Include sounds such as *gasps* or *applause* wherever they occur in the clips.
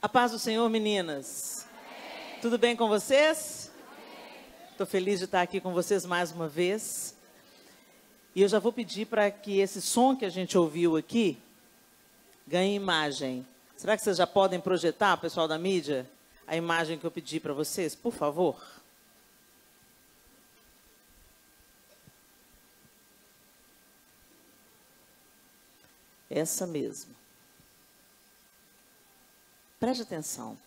A paz do Senhor, meninas. Tudo bem com vocês? Estou feliz de estar aqui com vocês mais uma vez. E eu já vou pedir para que esse som que a gente ouviu aqui ganhe imagem. Será que vocês já podem projetar, pessoal da mídia, a imagem que eu pedi para vocês, por favor? Essa mesmo. Preste atenção.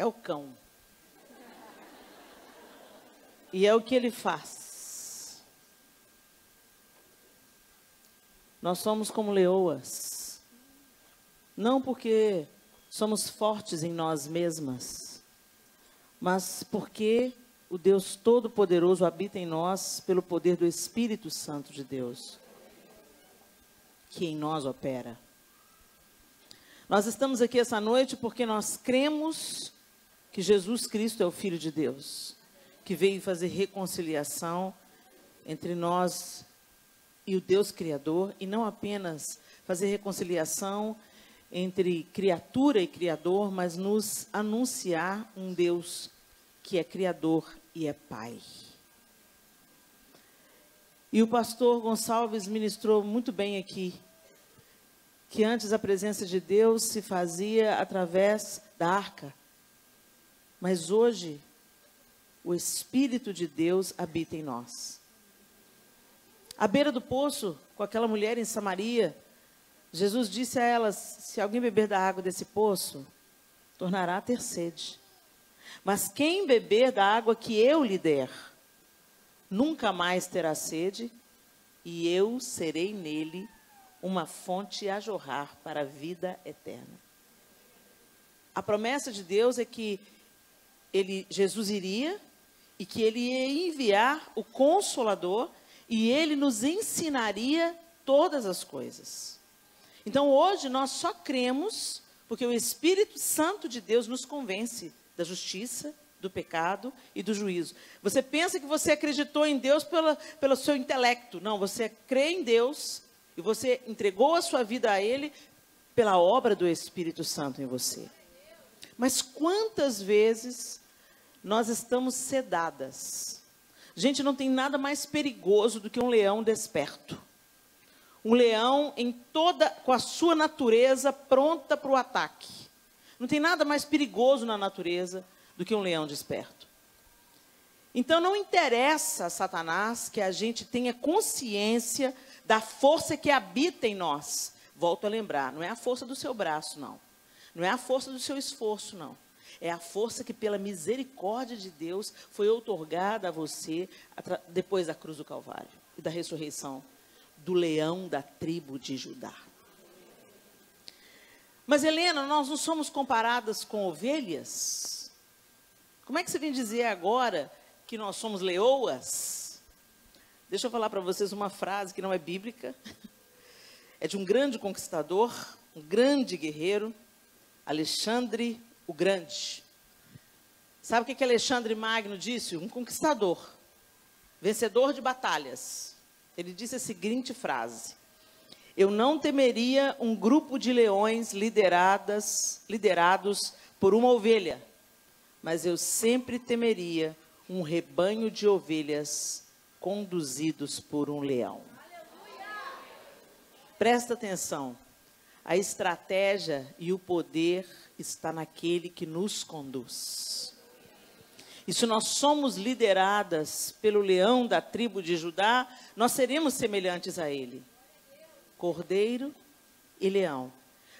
É o cão. E é o que ele faz. Nós somos como leoas. Não porque somos fortes em nós mesmas, mas porque o Deus Todo-Poderoso habita em nós pelo poder do Espírito Santo de Deus, que em nós opera. Nós estamos aqui essa noite porque nós cremos que Jesus Cristo é o Filho de Deus, que veio fazer reconciliação entre nós e o Deus Criador, e não apenas fazer reconciliação entre criatura e Criador, mas nos anunciar um Deus que é Criador e é Pai. E o pastor Gonçalves ministrou muito bem aqui, que antes a presença de Deus se fazia através da arca, mas hoje, o Espírito de Deus habita em nós. À beira do poço, com aquela mulher em Samaria, Jesus disse a elas: Se alguém beber da água desse poço, tornará a ter sede. Mas quem beber da água que eu lhe der, nunca mais terá sede, e eu serei nele uma fonte a jorrar para a vida eterna. A promessa de Deus é que ele, Jesus iria e que ele ia enviar o Consolador e ele nos ensinaria todas as coisas. Então hoje nós só cremos porque o Espírito Santo de Deus nos convence da justiça, do pecado e do juízo. Você pensa que você acreditou em Deus pela, pelo seu intelecto. Não, você crê em Deus e você entregou a sua vida a Ele pela obra do Espírito Santo em você. Mas quantas vezes nós estamos sedadas. Gente, não tem nada mais perigoso do que um leão desperto. Um leão em toda com a sua natureza pronta para o ataque. Não tem nada mais perigoso na natureza do que um leão desperto. Então não interessa a Satanás que a gente tenha consciência da força que habita em nós. Volto a lembrar, não é a força do seu braço, não. Não é a força do seu esforço, não. É a força que, pela misericórdia de Deus, foi outorgada a você depois da cruz do Calvário e da ressurreição do leão da tribo de Judá. Mas, Helena, nós não somos comparadas com ovelhas? Como é que você vem dizer agora que nós somos leoas? Deixa eu falar para vocês uma frase que não é bíblica. *laughs* É de um grande conquistador, um grande guerreiro, Alexandre o grande. Sabe o que, que Alexandre Magno disse? Um conquistador, vencedor de batalhas. Ele disse a seguinte frase: Eu não temeria um grupo de leões lideradas, liderados por uma ovelha, mas eu sempre temeria um rebanho de ovelhas conduzidos por um leão. Presta atenção. A estratégia e o poder está naquele que nos conduz. E se nós somos lideradas pelo leão da tribo de Judá, nós seremos semelhantes a ele. Cordeiro e leão.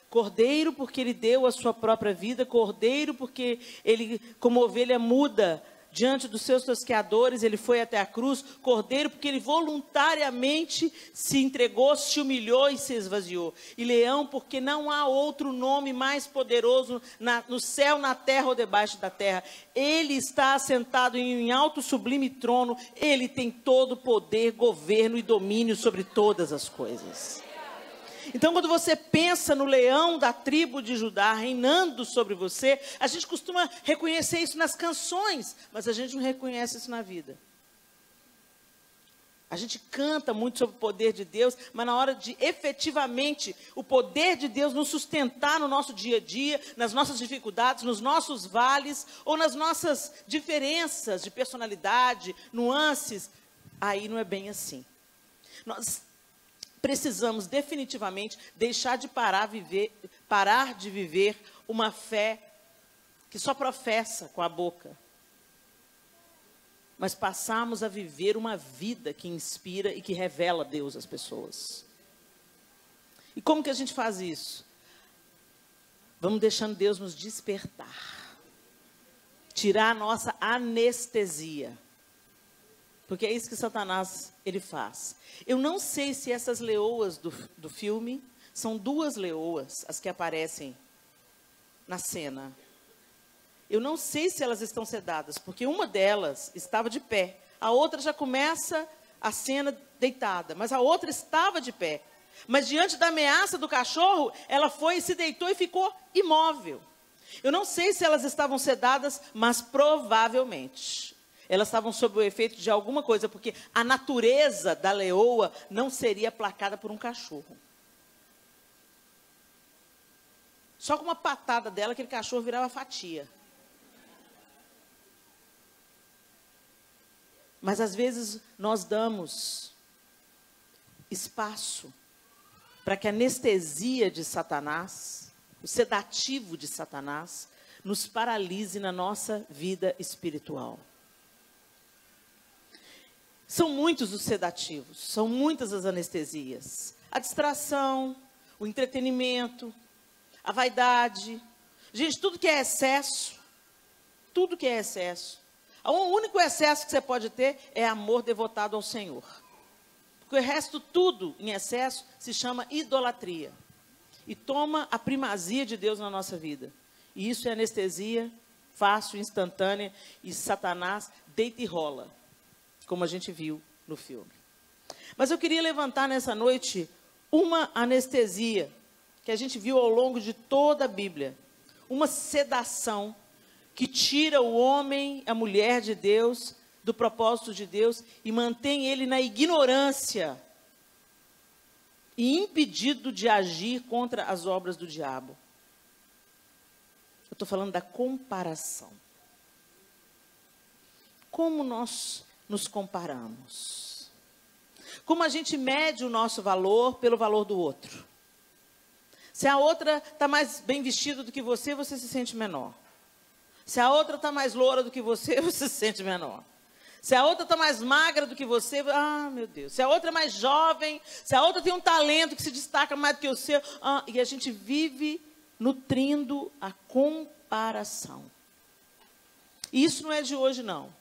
Cordeiro porque ele deu a sua própria vida, cordeiro porque ele, como ovelha muda, diante dos seus tosqueadores, ele foi até a cruz, cordeiro, porque ele voluntariamente se entregou, se humilhou e se esvaziou. E leão, porque não há outro nome mais poderoso na, no céu, na terra ou debaixo da terra. Ele está assentado em um alto sublime trono, ele tem todo o poder, governo e domínio sobre todas as coisas. Então, quando você pensa no leão da tribo de Judá reinando sobre você, a gente costuma reconhecer isso nas canções, mas a gente não reconhece isso na vida. A gente canta muito sobre o poder de Deus, mas na hora de efetivamente o poder de Deus nos sustentar no nosso dia a dia, nas nossas dificuldades, nos nossos vales ou nas nossas diferenças de personalidade, nuances, aí não é bem assim. Nós precisamos definitivamente deixar de parar, viver, parar de viver uma fé que só professa com a boca, mas passarmos a viver uma vida que inspira e que revela Deus às pessoas. E como que a gente faz isso? Vamos deixando Deus nos despertar, tirar a nossa anestesia. Porque é isso que Satanás ele faz. Eu não sei se essas leoas do, do filme são duas leoas as que aparecem na cena. Eu não sei se elas estão sedadas, porque uma delas estava de pé, a outra já começa a cena deitada, mas a outra estava de pé. Mas diante da ameaça do cachorro, ela foi e se deitou e ficou imóvel. Eu não sei se elas estavam sedadas, mas provavelmente elas estavam sob o efeito de alguma coisa, porque a natureza da leoa não seria aplacada por um cachorro. Só com uma patada dela, aquele cachorro virava fatia. Mas às vezes nós damos espaço para que a anestesia de Satanás, o sedativo de Satanás, nos paralise na nossa vida espiritual. São muitos os sedativos, são muitas as anestesias. A distração, o entretenimento, a vaidade. Gente, tudo que é excesso, tudo que é excesso. O único excesso que você pode ter é amor devotado ao Senhor. Porque o resto, tudo em excesso, se chama idolatria. E toma a primazia de Deus na nossa vida. E isso é anestesia fácil, instantânea, e Satanás deita e rola como a gente viu no filme. Mas eu queria levantar nessa noite uma anestesia que a gente viu ao longo de toda a Bíblia, uma sedação que tira o homem, a mulher de Deus, do propósito de Deus e mantém ele na ignorância e impedido de agir contra as obras do diabo. Eu estou falando da comparação. Como nós nos comparamos. Como a gente mede o nosso valor pelo valor do outro. Se a outra está mais bem vestida do que você, você se sente menor. Se a outra está mais loura do que você, *laughs* você se sente menor. Se a outra está mais magra do que você, ah, meu Deus. Se a outra é mais jovem, se a outra tem um talento que se destaca mais do que o seu, ah, e a gente vive nutrindo a comparação. E isso não é de hoje, não.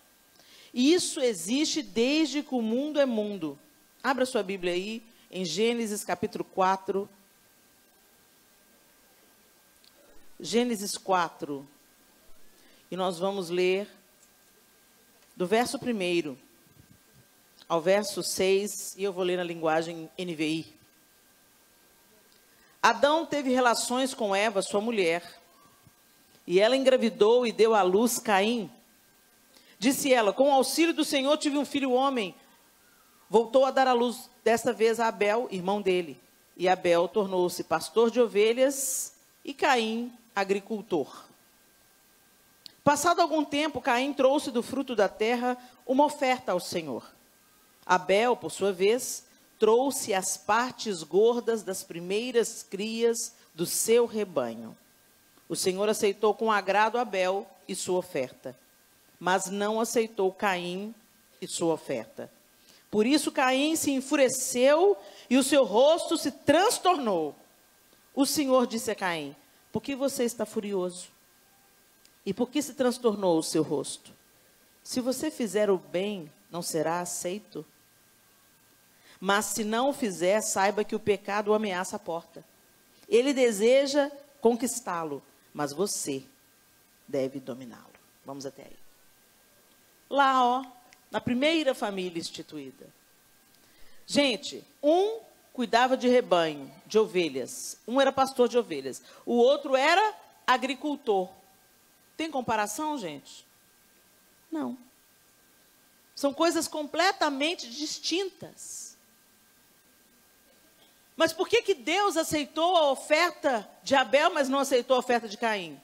Isso existe desde que o mundo é mundo. Abra sua Bíblia aí, em Gênesis capítulo 4. Gênesis 4. E nós vamos ler do verso 1 ao verso 6, e eu vou ler na linguagem NVI. Adão teve relações com Eva, sua mulher, e ela engravidou e deu à luz Caim. Disse ela: Com o auxílio do Senhor tive um filho homem. Voltou a dar à luz, desta vez a Abel, irmão dele. E Abel tornou-se pastor de ovelhas e Caim, agricultor. Passado algum tempo, Caim trouxe do fruto da terra uma oferta ao Senhor. Abel, por sua vez, trouxe as partes gordas das primeiras crias do seu rebanho. O Senhor aceitou com agrado Abel e sua oferta, mas não aceitou Caim e sua oferta. Por isso Caim se enfureceu e o seu rosto se transtornou. O Senhor disse a Caim: Por que você está furioso? E por que se transtornou o seu rosto? Se você fizer o bem, não será aceito? Mas se não o fizer, saiba que o pecado o ameaça a porta. Ele deseja conquistá-lo, mas você deve dominá-lo. Vamos até aí. Lá, ó, na primeira família instituída. Gente, um cuidava de rebanho, de ovelhas. Um era pastor de ovelhas. O outro era agricultor. Tem comparação, gente? Não. São coisas completamente distintas. Mas por que, que Deus aceitou a oferta de Abel, mas não aceitou a oferta de Caim?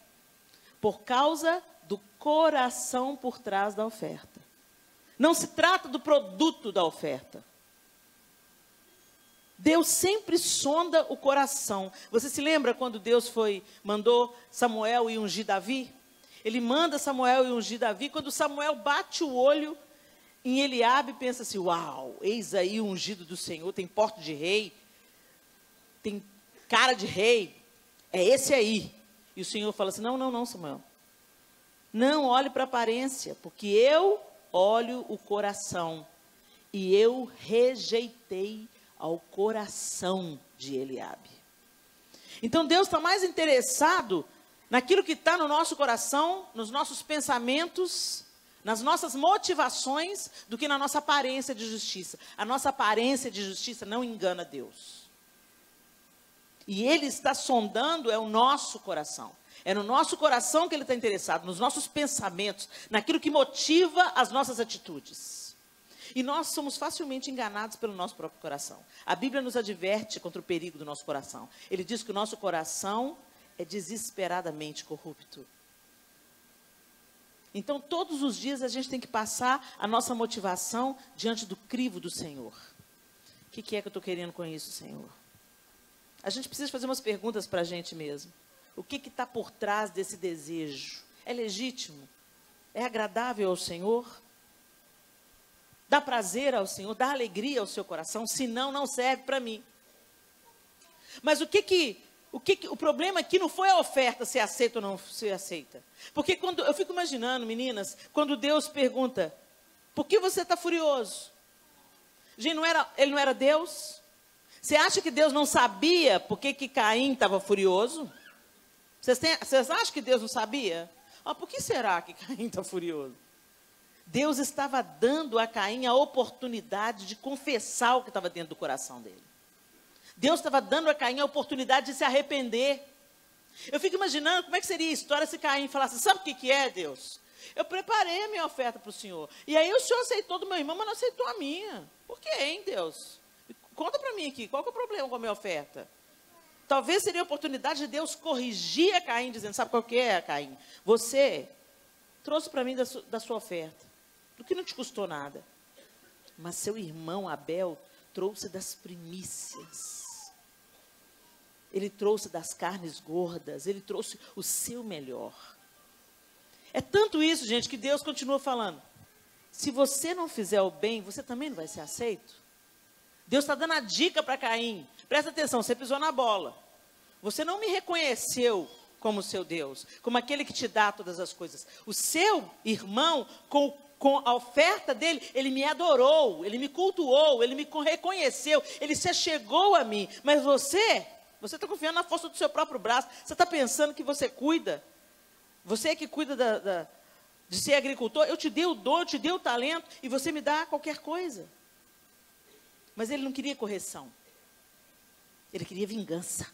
Por causa do coração por trás da oferta. Não se trata do produto da oferta. Deus sempre sonda o coração. Você se lembra quando Deus foi mandou Samuel e ungir Davi? Ele manda Samuel e ungir Davi. Quando Samuel bate o olho em Eliabe, pensa assim: "Uau, eis aí o ungido do Senhor, tem porte de rei, tem cara de rei. É esse aí". E o Senhor fala assim: "Não, não, não, Samuel. Não olhe para a aparência, porque eu olho o coração. E eu rejeitei ao coração de Eliabe. Então Deus está mais interessado naquilo que está no nosso coração, nos nossos pensamentos, nas nossas motivações, do que na nossa aparência de justiça. A nossa aparência de justiça não engana Deus. E Ele está sondando é o nosso coração. É no nosso coração que Ele está interessado, nos nossos pensamentos, naquilo que motiva as nossas atitudes. E nós somos facilmente enganados pelo nosso próprio coração. A Bíblia nos adverte contra o perigo do nosso coração. Ele diz que o nosso coração é desesperadamente corrupto. Então, todos os dias a gente tem que passar a nossa motivação diante do crivo do Senhor. O que, que é que eu estou querendo com isso, Senhor? A gente precisa fazer umas perguntas para a gente mesmo. O que está por trás desse desejo? É legítimo? É agradável ao Senhor? dá prazer ao Senhor, dá alegria ao seu coração, senão não serve para mim. Mas o que que o que, que o problema aqui não foi a oferta se aceita ou não se aceita. Porque quando eu fico imaginando, meninas, quando Deus pergunta: "Por que você está furioso?" Gente, não era, ele não era Deus? Você acha que Deus não sabia por que, que Caim estava furioso? Vocês, têm, vocês acham que Deus não sabia? Ah, por que será que *laughs* Caim está furioso? Deus estava dando a Caim a oportunidade de confessar o que estava dentro do coração dele. Deus estava dando a Caim a oportunidade de se arrepender. Eu fico imaginando como é que seria a história se Caim falasse: Sabe o que, que é, Deus? Eu preparei a minha oferta para o Senhor. E aí o Senhor aceitou do meu irmão, mas não aceitou a minha. Por que, hein, Deus? Conta para mim aqui, qual é o problema com a minha oferta? Talvez seria a oportunidade de Deus corrigir a Caim, dizendo: Sabe qual que é, Caim? Você trouxe para mim da, su da sua oferta do que não te custou nada. Mas seu irmão Abel trouxe das primícias. Ele trouxe das carnes gordas, ele trouxe o seu melhor. É tanto isso, gente, que Deus continua falando. Se você não fizer o bem, você também não vai ser aceito. Deus está dando a dica para Caim. Presta atenção, você pisou na bola. Você não me reconheceu como seu Deus, como aquele que te dá todas as coisas. O seu irmão, com com a oferta dele, ele me adorou, ele me cultuou, ele me reconheceu, ele se chegou a mim. Mas você, você está confiando na força do seu próprio braço, você está pensando que você cuida, você é que cuida da, da, de ser agricultor, eu te dei o dom, eu te dei o talento, e você me dá qualquer coisa. Mas ele não queria correção, ele queria vingança.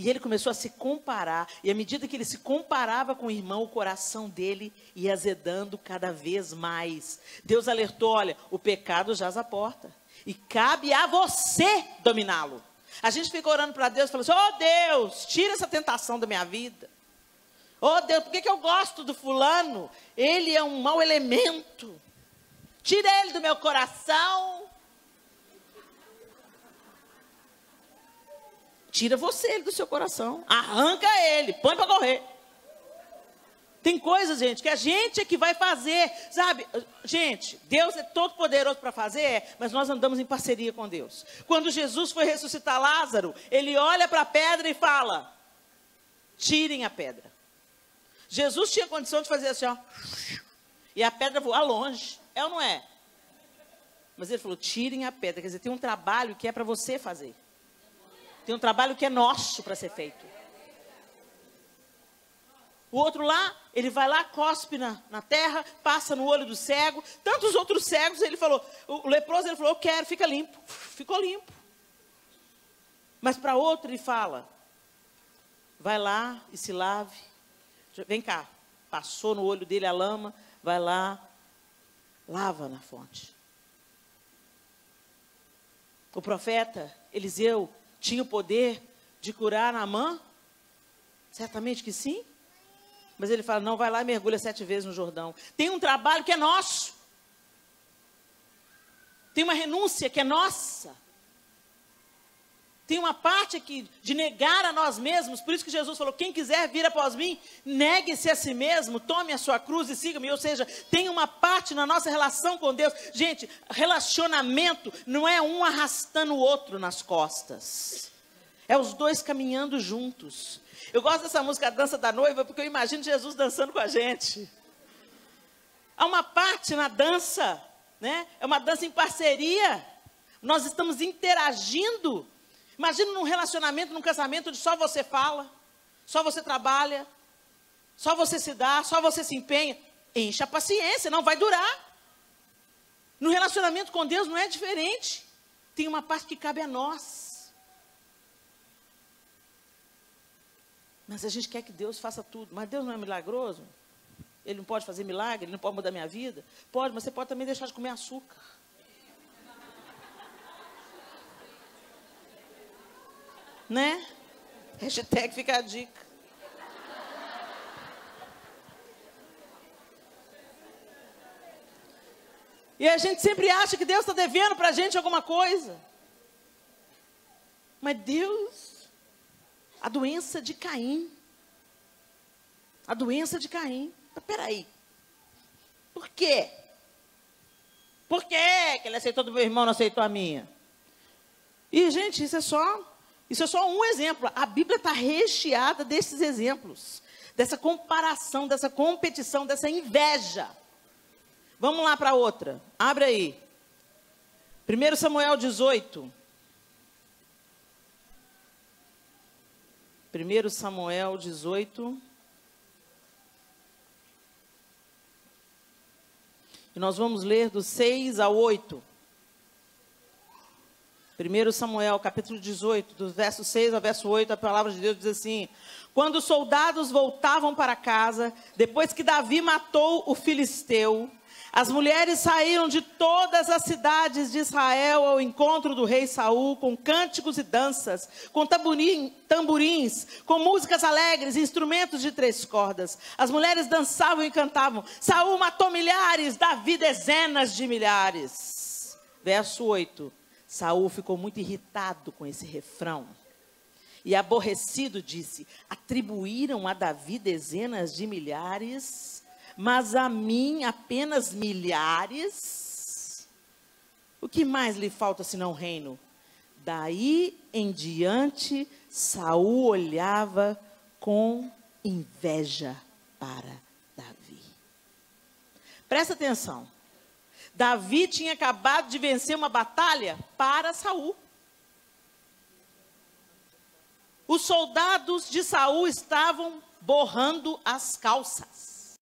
E ele começou a se comparar. E à medida que ele se comparava com o irmão, o coração dele ia azedando cada vez mais. Deus alertou: olha, o pecado jaz à porta. E cabe a você dominá-lo. A gente fica orando para Deus e fala assim: oh Deus, tira essa tentação da minha vida. Oh Deus, por que, que eu gosto do fulano? Ele é um mau elemento. Tira ele do meu coração. Tira você ele do seu coração. Arranca ele, põe para correr. Tem coisas, gente, que a gente é que vai fazer, sabe? Gente, Deus é todo poderoso para fazer, é, mas nós andamos em parceria com Deus. Quando Jesus foi ressuscitar Lázaro, ele olha para a pedra e fala: tirem a pedra. Jesus tinha condição de fazer assim, ó, e a pedra voar longe. É ou não é? Mas ele falou: tirem a pedra. Quer dizer, tem um trabalho que é para você fazer. Tem um trabalho que é nosso para ser feito. O outro lá, ele vai lá, cospe na, na terra, passa no olho do cego. Tantos outros cegos, ele falou, o leproso, ele falou, eu quero, fica limpo. *laughs* Ficou limpo. Mas para outro ele fala, vai lá e se lave. Vem cá, passou no olho dele a lama, vai lá, lava na fonte. O profeta Eliseu tinha o poder de curar Naamã? Certamente que sim. Mas ele fala: não, vai lá e mergulha sete vezes no Jordão. Tem um trabalho que é nosso. Tem uma renúncia que é nossa. Tem uma parte aqui de negar a nós mesmos. Por isso que Jesus falou: quem quiser vir após mim, negue-se a si mesmo, tome a sua cruz e siga-me. Ou seja, tem uma parte na nossa relação com Deus. Gente, relacionamento não é um arrastando o outro nas costas. É os dois caminhando juntos. Eu gosto dessa música a Dança da Noiva porque eu imagino Jesus dançando com a gente. Há uma parte na dança, né? É uma dança em parceria. Nós estamos interagindo. Imagina num relacionamento, num casamento onde só você fala, só você trabalha, só você se dá, só você se empenha. Encha a paciência, não vai durar. No relacionamento com Deus não é diferente. Tem uma parte que cabe a nós. Mas a gente quer que Deus faça tudo. Mas Deus não é milagroso? Ele não pode fazer milagre? Ele não pode mudar minha vida? Pode, mas você pode também deixar de comer açúcar. Né? Hashtag fica a dica. E a gente sempre acha que Deus está devendo para a gente alguma coisa. Mas Deus a doença de Caim. A doença de Caim. Mas peraí. Por quê? Por quê que ele aceitou do meu irmão, não aceitou a minha? E, gente, isso é só, isso é só um exemplo. A Bíblia está recheada desses exemplos. Dessa comparação, dessa competição, dessa inveja. Vamos lá para outra. Abre aí. 1 Samuel 18. 1 Samuel 18. E nós vamos ler do 6 ao 8. 1 Samuel, capítulo 18, do verso 6 ao verso 8, a palavra de Deus diz assim: Quando os soldados voltavam para casa, depois que Davi matou o filisteu, as mulheres saíram de todas as cidades de Israel ao encontro do rei Saul com cânticos e danças, com tamborim, tamborins, com músicas alegres, instrumentos de três cordas. As mulheres dançavam e cantavam. Saul matou milhares, Davi dezenas de milhares. Verso 8. Saul ficou muito irritado com esse refrão. E aborrecido disse: Atribuíram a Davi dezenas de milhares mas a mim apenas milhares. O que mais lhe falta senão reino? Daí em diante, Saul olhava com inveja para Davi. Presta atenção. Davi tinha acabado de vencer uma batalha para Saul. Os soldados de Saul estavam borrando as calças.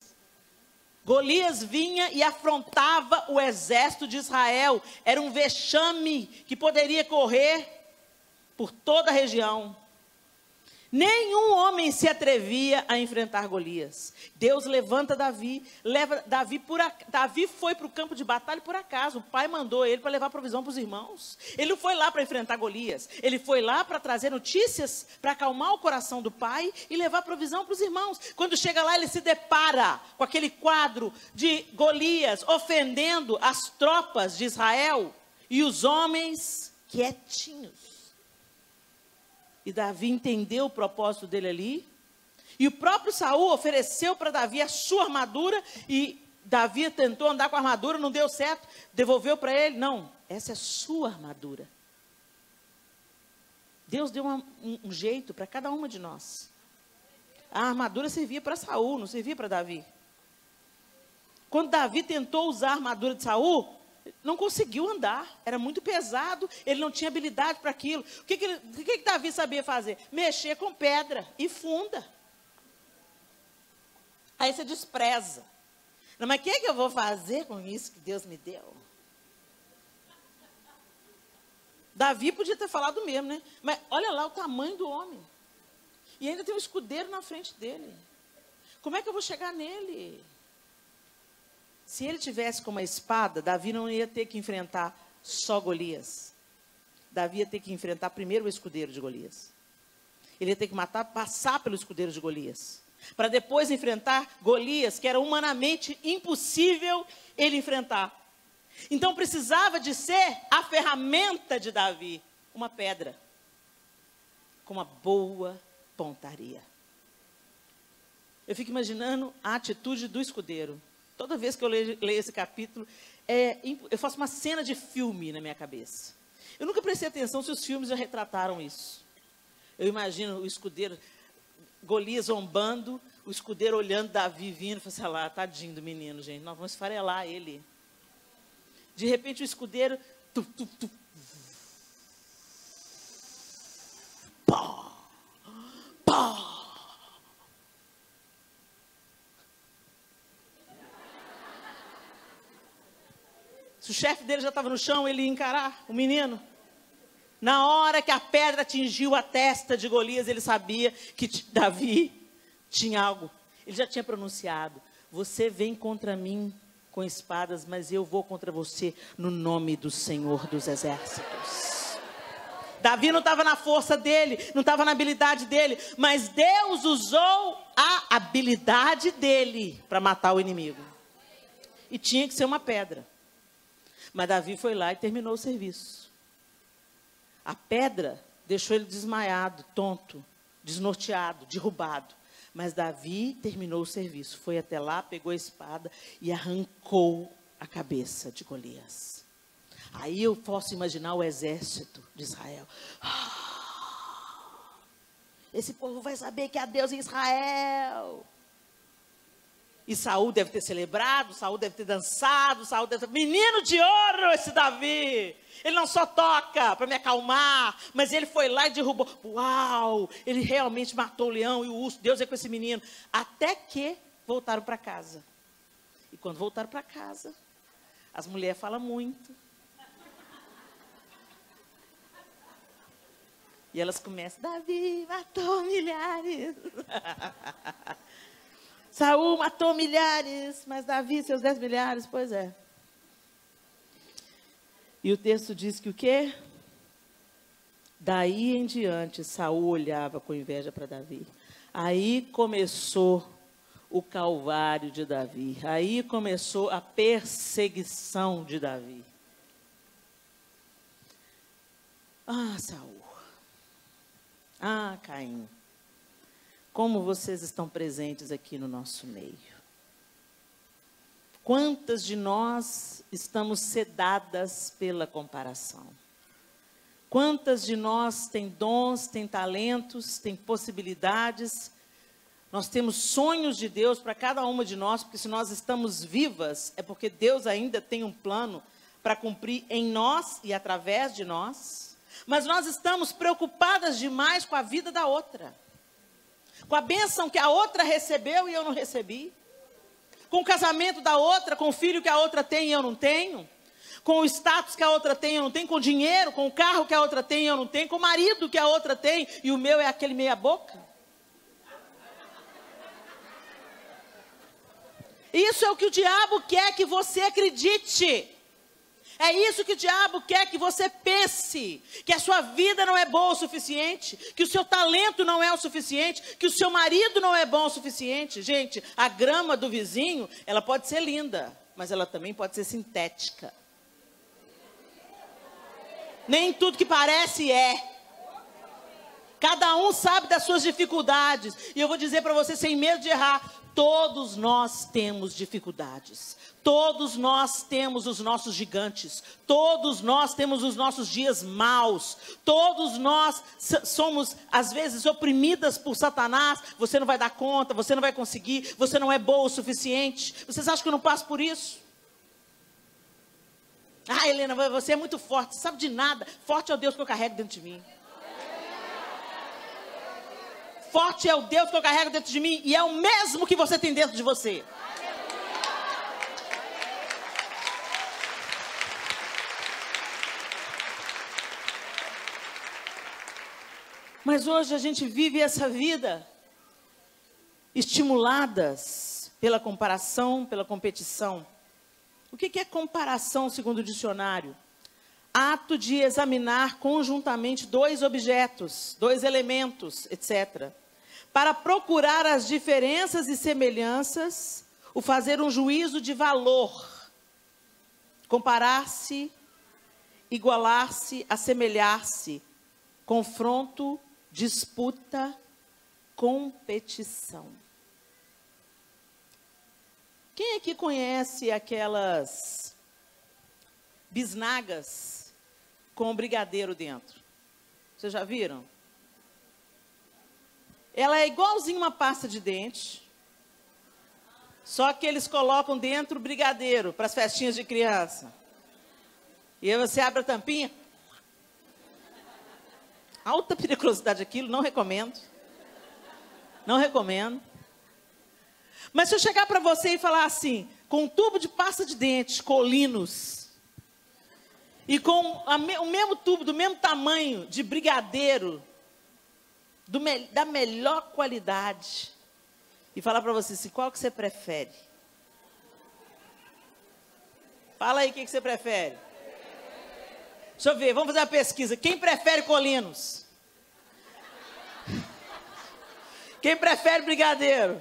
Golias vinha e afrontava o exército de Israel. Era um vexame que poderia correr por toda a região. Nenhum homem se atrevia a enfrentar Golias. Deus levanta Davi, leva Davi por Davi foi para o campo de batalha por acaso. O pai mandou ele para levar provisão para os irmãos. Ele não foi lá para enfrentar Golias. Ele foi lá para trazer notícias, para acalmar o coração do pai e levar provisão para os irmãos. Quando chega lá, ele se depara com aquele quadro de Golias ofendendo as tropas de Israel e os homens quietinhos. E Davi entendeu o propósito dele ali. E o próprio Saul ofereceu para Davi a sua armadura e Davi tentou andar com a armadura, não deu certo, devolveu para ele. Não, essa é sua armadura. Deus deu uma, um, um jeito para cada uma de nós. A armadura servia para Saul, não servia para Davi. Quando Davi tentou usar a armadura de Saul, não conseguiu andar, era muito pesado, ele não tinha habilidade para aquilo. O que, que, ele, que, que Davi sabia fazer? Mexer com pedra e funda. Aí você despreza. Não, mas o que, que eu vou fazer com isso que Deus me deu? Davi podia ter falado mesmo, né? Mas olha lá o tamanho do homem. E ainda tem um escudeiro na frente dele. Como é que eu vou chegar nele? Se ele tivesse com uma espada, Davi não ia ter que enfrentar só Golias. Davi ia ter que enfrentar primeiro o escudeiro de Golias. Ele ia ter que matar, passar pelo escudeiro de Golias. Para depois enfrentar Golias, que era humanamente impossível ele enfrentar. Então precisava de ser a ferramenta de Davi, uma pedra, com uma boa pontaria. Eu fico imaginando a atitude do escudeiro. Toda vez que eu leio, leio esse capítulo, é, eu faço uma cena de filme na minha cabeça. Eu nunca prestei atenção se os filmes já retrataram isso. Eu imagino o escudeiro, Golias zombando, o escudeiro olhando Davi vindo, falando assim, lá, tadinho do menino, gente, nós vamos esfarelar ele. De repente o escudeiro, tu, tu, tu, chefe dele já estava no chão, ele ia encarar o menino. Na hora que a pedra atingiu a testa de Golias, ele sabia que Davi tinha algo. Ele já tinha pronunciado: Você vem contra mim com espadas, mas eu vou contra você no nome do Senhor dos Exércitos. Davi não estava na força dele, não estava na habilidade dele, mas Deus usou a habilidade dele para matar o inimigo. E tinha que ser uma pedra. Mas Davi foi lá e terminou o serviço. A pedra deixou ele desmaiado, tonto, desnorteado, derrubado. Mas Davi terminou o serviço. Foi até lá, pegou a espada e arrancou a cabeça de Golias. Aí eu posso imaginar o exército de Israel. *gasps* Esse povo vai saber que há Deus em Israel. E Saul deve ter celebrado, Saul deve ter dançado, Saul deve ter... Menino de ouro esse Davi! Ele não só toca para me acalmar, mas ele foi lá e derrubou. Uau! Ele realmente matou o leão e o urso. Deus é com esse menino. Até que voltaram para casa. E quando voltaram para casa, as mulheres falam muito. E elas começam, Davi matou milhares. *laughs* Saul matou milhares, mas Davi seus dez milhares, pois é. E o texto diz que o quê? Daí em diante, Saul olhava com inveja para Davi. Aí começou o calvário de Davi. Aí começou a perseguição de Davi. Ah, Saul. Ah, Caim como vocês estão presentes aqui no nosso meio. Quantas de nós estamos sedadas pela comparação? Quantas de nós têm dons, têm talentos, têm possibilidades? Nós temos sonhos de Deus para cada uma de nós, porque se nós estamos vivas, é porque Deus ainda tem um plano para cumprir em nós e através de nós. Mas nós estamos preocupadas demais com a vida da outra com a bênção que a outra recebeu e eu não recebi, com o casamento da outra, com o filho que a outra tem e eu não tenho, com o status que a outra tem e eu não tenho, com o dinheiro, com o carro que a outra tem e eu não tenho, com o marido que a outra tem e o meu é aquele meia-boca. Isso é o que o diabo quer que você acredite. É isso que o diabo quer que você pense: que a sua vida não é boa o suficiente, que o seu talento não é o suficiente, que o seu marido não é bom o suficiente. Gente, a grama do vizinho, ela pode ser linda, mas ela também pode ser sintética. Nem tudo que parece é. Cada um sabe das suas dificuldades. E eu vou dizer para você, sem medo de errar: todos nós temos dificuldades. Todos nós temos os nossos gigantes, todos nós temos os nossos dias maus, todos nós somos, às vezes, oprimidas por Satanás. Você não vai dar conta, você não vai conseguir, você não é boa o suficiente. Vocês acham que eu não passo por isso? Ah, Helena, você é muito forte, você sabe de nada. Forte é o Deus que eu carrego dentro de mim. Forte é o Deus que eu carrego dentro de mim e é o mesmo que você tem dentro de você. Mas hoje a gente vive essa vida estimuladas pela comparação, pela competição. O que é comparação, segundo o dicionário? Ato de examinar conjuntamente dois objetos, dois elementos, etc. Para procurar as diferenças e semelhanças, o fazer um juízo de valor. Comparar-se, igualar-se, assemelhar-se, confronto, disputa, competição. Quem aqui conhece aquelas bisnagas com brigadeiro dentro? Vocês já viram? Ela é igualzinho uma pasta de dente, só que eles colocam dentro brigadeiro para as festinhas de criança. E aí você abre a tampinha, Alta periculosidade aquilo, não recomendo. Não recomendo. Mas se eu chegar para você e falar assim, com um tubo de pasta de dente, colinos, e com me, o mesmo tubo, do mesmo tamanho, de brigadeiro, me, da melhor qualidade, e falar para você assim, qual que você prefere? Fala aí o que, que você prefere. Deixa eu ver, vamos fazer uma pesquisa. Quem prefere colinos? Quem prefere brigadeiro?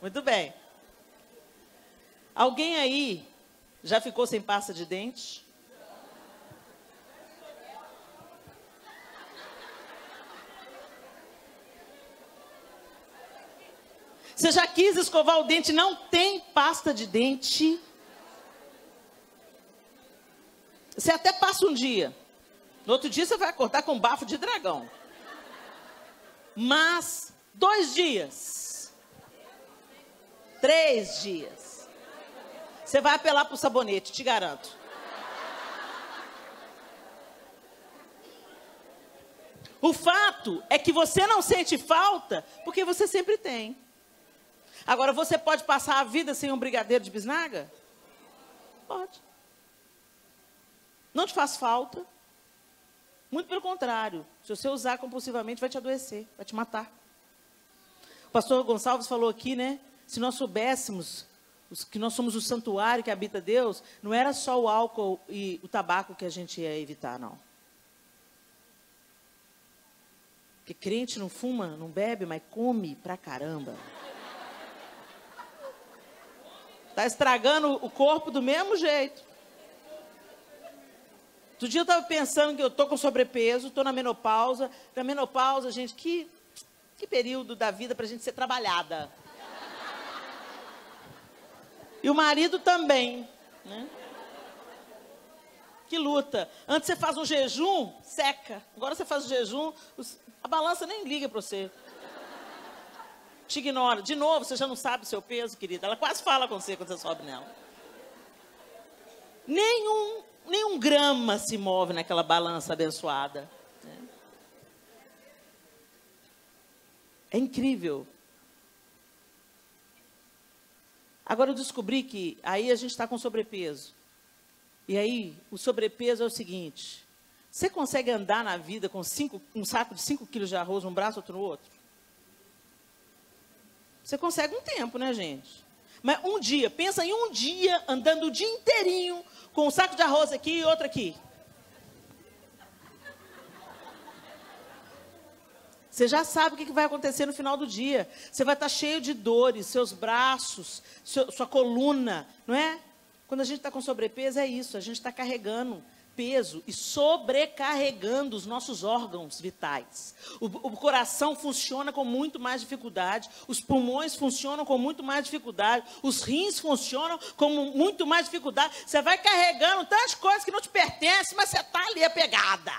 Muito bem. Alguém aí já ficou sem pasta de dente? Você já quis escovar o dente, não tem pasta de dente? Você até passa um dia. No outro dia você vai acordar com um bafo de dragão. Mas dois dias. Três dias. Você vai apelar para o sabonete, te garanto. O fato é que você não sente falta porque você sempre tem. Agora, você pode passar a vida sem um brigadeiro de bisnaga? Pode não te faz falta. Muito pelo contrário, se você usar compulsivamente, vai te adoecer, vai te matar. O pastor Gonçalves falou aqui, né? Se nós soubéssemos que nós somos o santuário que habita Deus, não era só o álcool e o tabaco que a gente ia evitar, não. Porque crente não fuma, não bebe, mas come pra caramba. Está estragando o corpo do mesmo jeito. Outro dia eu estava pensando que eu estou com sobrepeso, estou na menopausa. Na menopausa, gente, que, que período da vida para a gente ser trabalhada. E o marido também, né? Que luta. Antes você faz um jejum, seca. Agora você faz o jejum, a balança nem liga para você. Te ignora. De novo, você já não sabe o seu peso, querida. Ela quase fala com você quando você sobe nela. Nenhum nem um grama se move naquela balança abençoada. Né? É incrível. Agora eu descobri que aí a gente está com sobrepeso. E aí, o sobrepeso é o seguinte: você consegue andar na vida com cinco, um saco de 5 quilos de arroz, um braço, outro no outro? Você consegue um tempo, né, gente? Mas um dia, pensa em um dia andando o dia inteirinho com um saco de arroz aqui e outro aqui. Você já sabe o que vai acontecer no final do dia. Você vai estar cheio de dores, seus braços, sua coluna, não é? Quando a gente está com sobrepeso, é isso. A gente está carregando peso e sobrecarregando os nossos órgãos vitais. O, o, coração funciona com muito mais dificuldade, os pulmões funcionam com muito mais dificuldade, os rins funcionam com muito mais dificuldade. Você vai carregando tantas coisas que não te pertencem, mas você está ali apegada.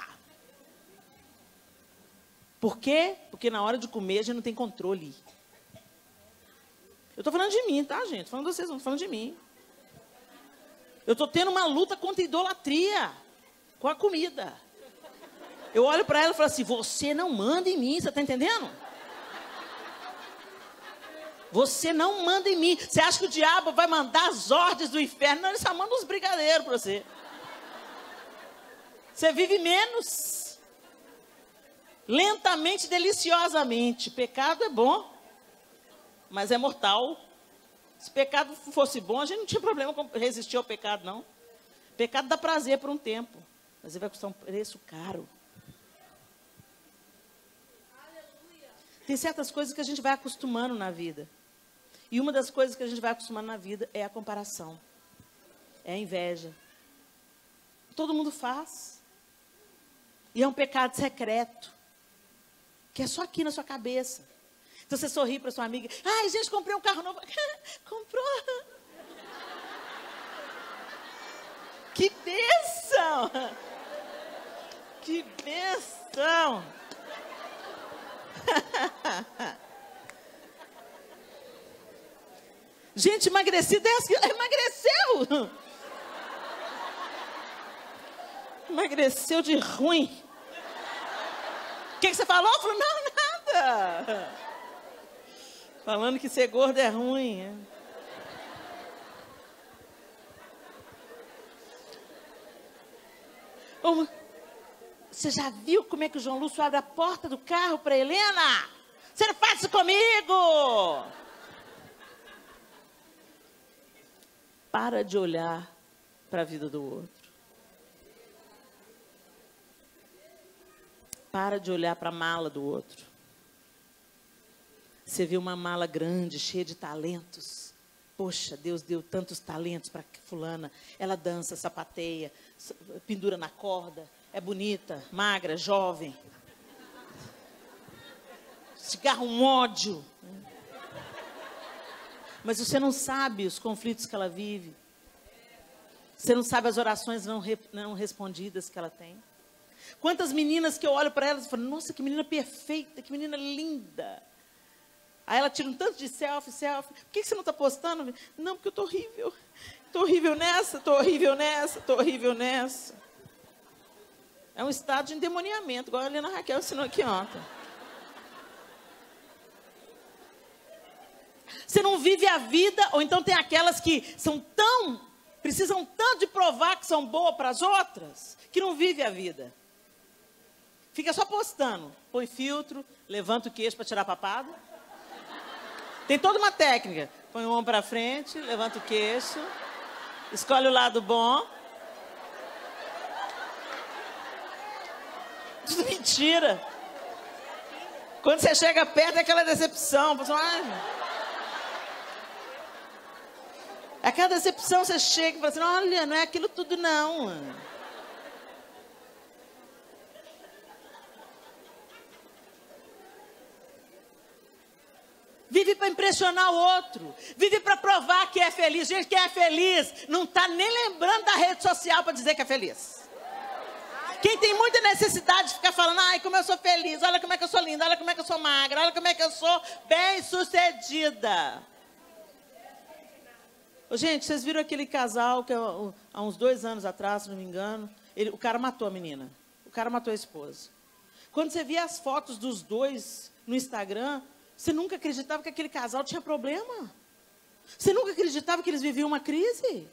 Por quê? Porque na hora de comer a gente não tem controle. Eu estou falando de mim, tá, gente? Estou falando de vocês, não estou falando de mim. Eu estou tendo uma luta contra idolatria com a comida. Eu olho para ela e falo assim: você não manda em mim, você está entendendo? Você não manda em mim. Você acha que o diabo vai mandar as ordens do inferno? Não, ele só manda uns brigadeiros para você. Você vive menos. Lentamente, deliciosamente. Pecado é bom, mas é mortal. Se pecado fosse bom, a gente não tinha problema com resistir ao pecado, não. Pecado dá prazer por um tempo, mas ele vai custar um preço caro. Tem certas coisas que a gente vai acostumando na vida. E uma das coisas que a gente vai acostumando na vida é a comparação. É a inveja. Todo mundo faz. E é um pecado secreto. Que é só aqui na sua cabeça. Então você sorri para sua amiga. Ai, gente, comprei um carro novo. *laughs* Comprou. Que bênção! Que bênção! *laughs* Gente, emagreci 10 quilos. Emagreceu! Emagreceu de ruim. O que, que você falou? Falou, não, nada. Falando que ser gordo é ruim. É. Você já viu como é que o João Lúcio abre a porta do carro para Helena? Você não faz isso comigo! Para de olhar para a vida do outro. Para de olhar para a mala do outro. Você vê uma mala grande, cheia de talentos. Poxa, Deus deu tantos talentos para fulana. Ela dança, sapateia, pendura na corda, é bonita, magra, jovem. Cigarro um ódio. Mas você não sabe os conflitos que ela vive. Você não sabe as orações não, re, não respondidas que ela tem. Quantas meninas que eu olho para elas e falo, nossa, que menina perfeita, que menina linda. Aí ela tira um tanto de selfie, selfie. Por que você não está postando? Não, porque eu estou horrível. Estou horrível nessa, estou horrível nessa, estou horrível nessa. É um estado de endemoniamento, igual a Helena Raquel ensinou aqui ontem. Você não vive a vida, ou então tem aquelas que são tão, precisam tanto de provar que são boas para as outras, que não vive a vida. Fica só postando. Põe filtro, levanta o queixo para tirar a papada. Tem toda uma técnica. Põe o ombro para frente, levanta o queixo, escolhe o lado bom. *laughs* Tudo mentira. Quando você chega perto é aquela decepção. Você ah, aquela decepção você chega e fala assim, olha, não é aquilo tudo não. Vive para impressionar o outro. Vive para provar que é feliz. Gente, quem é feliz não está nem lembrando da rede social para dizer que é feliz. Quem tem muita necessidade de ficar falando, ai, como eu sou feliz, olha como é que eu sou linda, olha como é que eu sou magra, olha como é que eu sou bem sucedida. Gente, vocês viram aquele casal que há uns dois anos atrás, se não me engano, ele, o cara matou a menina. O cara matou a esposa. Quando você via as fotos dos dois no Instagram, você nunca acreditava que aquele casal tinha problema? Você nunca acreditava que eles viviam uma crise?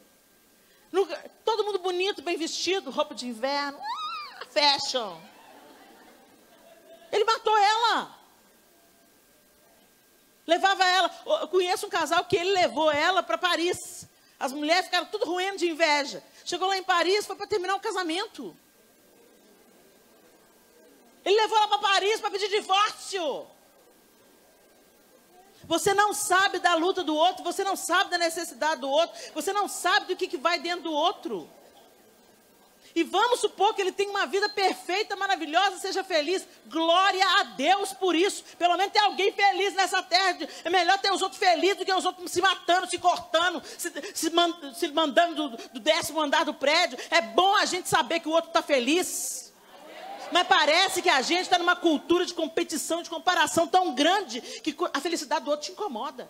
Nunca, todo mundo bonito, bem vestido, roupa de inverno, ah, fashion. Ele matou ela. Levava ela. Eu conheço um casal que ele levou ela para Paris. As mulheres ficaram tudo ruendo de inveja. Chegou lá em Paris, foi para terminar o casamento. Ele levou ela para Paris para pedir divórcio. Você não sabe da luta do outro, você não sabe da necessidade do outro, você não sabe do que, que vai dentro do outro. E vamos supor que ele tem uma vida perfeita, maravilhosa, seja feliz. Glória a Deus por isso. Pelo menos tem alguém feliz nessa terra. É melhor ter os outros felizes do que os outros se matando, se cortando, se, se, se mandando do, do décimo andar do prédio. É bom a gente saber que o outro está feliz. Mas parece que a gente está numa cultura de competição, de comparação tão grande que a felicidade do outro te incomoda.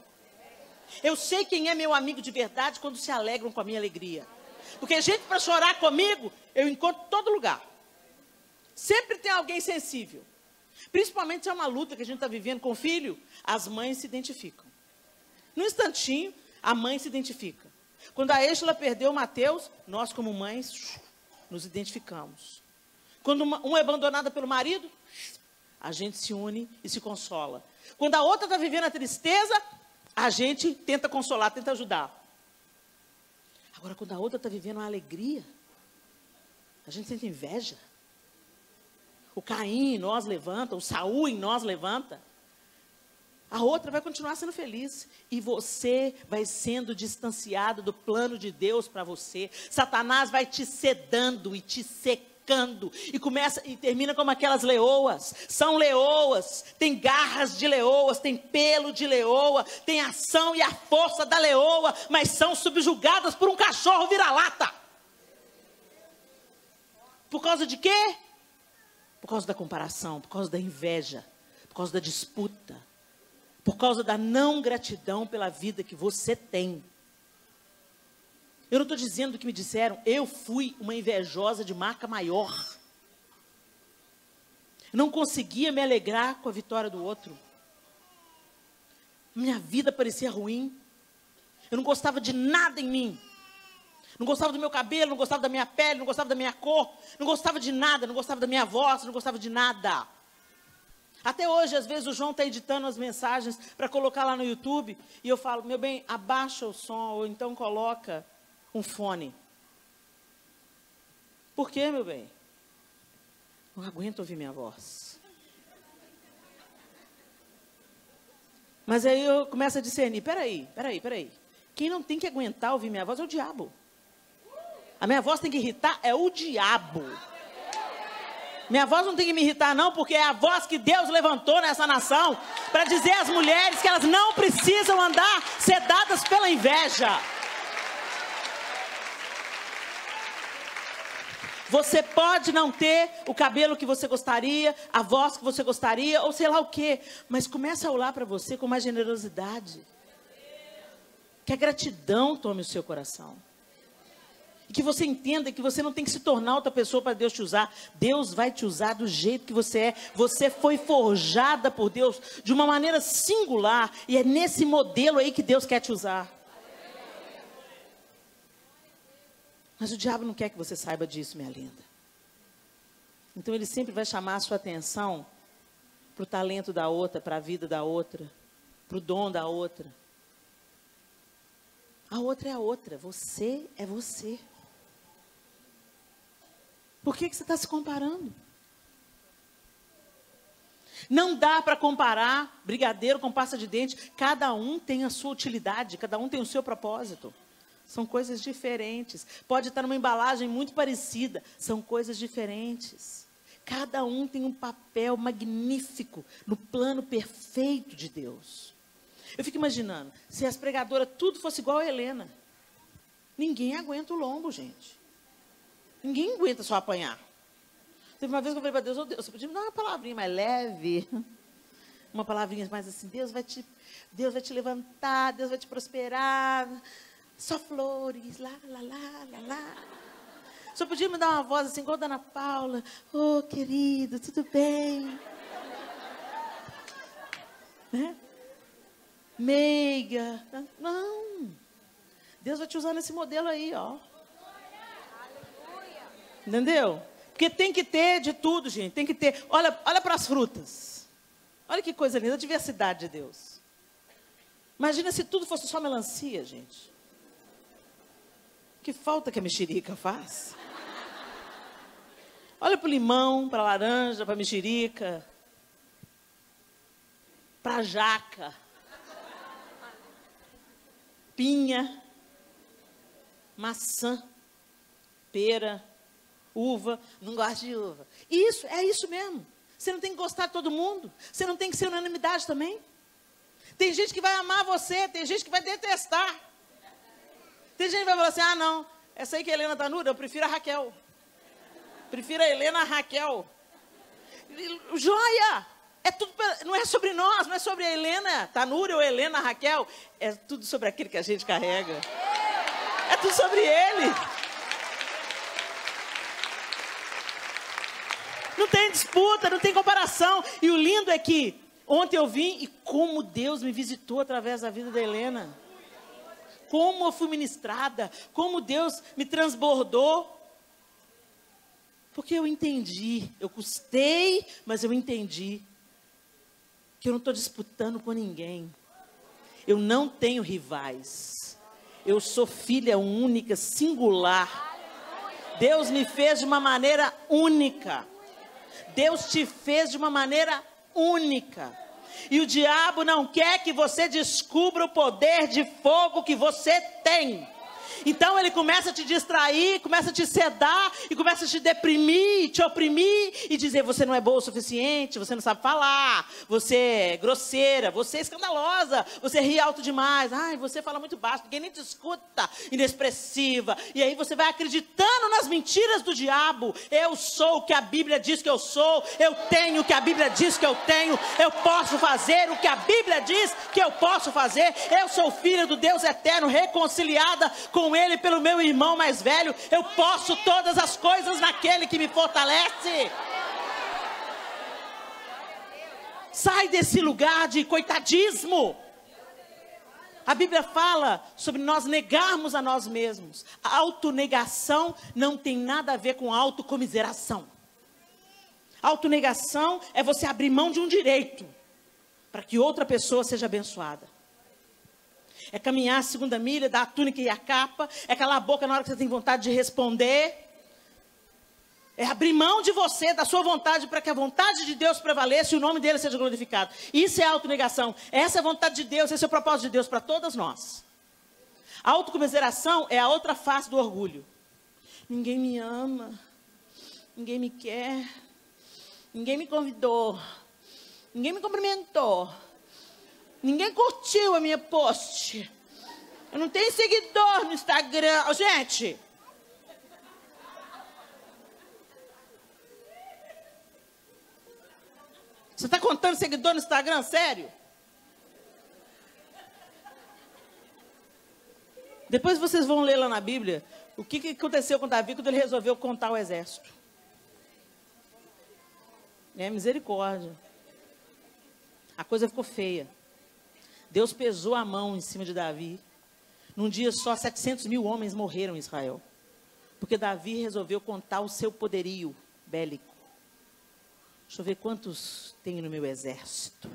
Eu sei quem é meu amigo de verdade quando se alegram com a minha alegria. Porque gente para chorar comigo, eu encontro em todo lugar. Sempre tem alguém sensível. Principalmente se é uma luta que a gente está vivendo com o filho, as mães se identificam. No instantinho, a mãe se identifica. Quando a Estela perdeu o Mateus, nós, como mães, nos identificamos. Quando uma, uma é abandonada pelo marido, a gente se une e se consola. Quando a outra está vivendo a tristeza, a gente tenta consolar, tenta ajudar. Agora, quando a outra está vivendo uma alegria, a gente sente inveja. O Caim em nós levanta, o Saul em nós levanta. A outra vai continuar sendo feliz. E você vai sendo distanciado do plano de Deus para você. Satanás vai te sedando e te secando e começa e termina como aquelas leoas. São leoas, tem garras de leoas, tem pelo de leoa, tem ação e a força da leoa, mas são subjugadas por um cachorro vira-lata. Por causa de quê? Por causa da comparação, por causa da inveja, por causa da disputa, por causa da não gratidão pela vida que você tem. Eu não estou dizendo o que me disseram, eu fui uma invejosa de marca maior. Não conseguia me alegrar com a vitória do outro. Minha vida parecia ruim. Eu não gostava de nada em mim. Não gostava do meu cabelo, não gostava da minha pele, não gostava da minha cor, não gostava de nada, não gostava da minha voz, não gostava de nada. Até hoje, às vezes, o João está editando as mensagens para colocar lá no YouTube e eu falo, meu bem, abaixa o som, ou então coloca um fone. Por quê, meu bem? Não aguento ouvir minha voz. Mas aí eu começo a discernir: peraí, peraí, peraí. Quem não tem que aguentar ouvir minha voz é o diabo. A minha voz tem que irritar é o diabo. Minha voz não tem que me irritar, não, porque é a voz que Deus levantou nessa nação para dizer às mulheres que elas não precisam andar sedadas pela inveja. Você pode não ter o cabelo que você gostaria, a voz que você gostaria, ou sei lá o quê, mas comece a olhar para você com mais generosidade. Que a gratidão tome o seu coração. E que você entenda que você não tem que se tornar outra pessoa para Deus te usar. Deus vai te usar do jeito que você é. Você foi forjada por Deus de uma maneira singular. E é nesse modelo aí que Deus quer te usar. Mas o diabo não quer que você saiba disso, minha linda. Então ele sempre vai chamar a sua atenção para o talento da outra, para a vida da outra, para o dom da outra. A outra é a outra, você é você. Por que, que você está se comparando? Não dá para comparar brigadeiro com pasta de dente. Cada um tem a sua utilidade, cada um tem o seu propósito. São coisas diferentes. Pode estar numa embalagem muito parecida, são coisas diferentes. Cada um tem um papel magnífico no plano perfeito de Deus. Eu fico imaginando, se as pregadoras tudo fosse igual a Helena. Ninguém aguenta o lombo, gente. Ninguém aguenta só apanhar. Teve uma vez que eu falei para Deus, oh Deus, você podia me dar uma palavrinha mais leve? *laughs* Uma palavrinha mais assim, Deus vai te, Deus vai te levantar, Deus vai te prosperar só flores, lá, lá, lá, lá, lá. Só podia me dar uma voz assim, igual a Dona Paula. Ô, oh, querido, tudo bem? Né? Meiga. Não. Deus vai te usar nesse modelo aí, ó. Entendeu? Porque tem que ter de tudo, gente. Tem que ter. Olha, olha para as frutas. Olha que coisa linda, a diversidade de Deus. Imagina se tudo fosse só melancia, gente. Que falta que a mexerica faz? Olha para o limão, para a laranja, para a mexerica, para a jaca, pinha, maçã, pera, uva, não gosta de uva. Isso, é isso mesmo. Você não tem que gostar de todo mundo. Você não tem que ser unanimidade também. Tem gente que vai amar você, tem gente que vai detestar. Tem gente que vai falar assim: ah, não, essa aí que a Helena tá nuda, eu prefiro a Raquel. Prefiro a Helena a Raquel. Joia! É tudo, não é sobre nós, não é sobre a Helena, Tanura ou Helena, Raquel. É tudo sobre aquele que a gente carrega. É tudo sobre ele. Não tem disputa, não tem comparação. E o lindo é que ontem eu vim e como Deus me visitou através da vida da Helena. Como eu fui ministrada, como Deus me transbordou. Porque eu entendi, eu custei, mas eu entendi que eu não estou disputando com ninguém. Eu não tenho rivais. Eu sou filha única, singular. Deus me fez de uma maneira única. Deus te fez de uma maneira única. E o diabo não quer que você descubra o poder de fogo que você tem. Então ele começa a te distrair, começa a te sedar e começa a te deprimir, te oprimir e dizer: você não é boa o suficiente, você não sabe falar, você é grosseira, você é escandalosa, você ri alto demais, ai, você fala muito baixo, ninguém nem te escuta, inexpressiva. E aí você vai acreditando nas mentiras do diabo. Eu sou o que a Bíblia diz que eu sou, eu tenho o que a Bíblia diz que eu tenho, eu posso fazer o que a Bíblia diz que eu posso fazer. Eu sou filha do Deus eterno, reconciliada com ele pelo meu irmão mais velho. Eu posso todas as coisas naquele que me fortalece. Sai desse lugar de coitadismo. A Bíblia fala sobre nós negarmos a nós mesmos. A autonegação não tem nada a ver com autocomiseração. Autonegação é você abrir mão de um direito para que outra pessoa seja abençoada é caminhar a segunda milha, dar a túnica e a capa, é calar a boca na hora que você tem vontade de responder. É abrir mão de você, da sua vontade, para que a vontade de Deus prevaleça e o nome dele seja glorificado. Isso é autonegação. Essa é a vontade de Deus, esse é o propósito de Deus para todas nós. A autocomiseração é a outra face do orgulho. Ninguém me ama, ninguém me quer, ninguém me convidou, ninguém me cumprimentou, Ninguém curtiu a minha post. Eu não tenho seguidor no Instagram. Gente. Você está contando seguidor no Instagram? Sério? Depois vocês vão ler lá na Bíblia o que, que aconteceu com Davi quando ele resolveu contar o exército. É misericórdia. A coisa ficou feia. Deus pesou a mão em cima de Davi. Num dia só, 700 mil homens morreram em Israel. Porque Davi resolveu contar o seu poderio bélico. Deixa eu ver quantos tem no meu exército.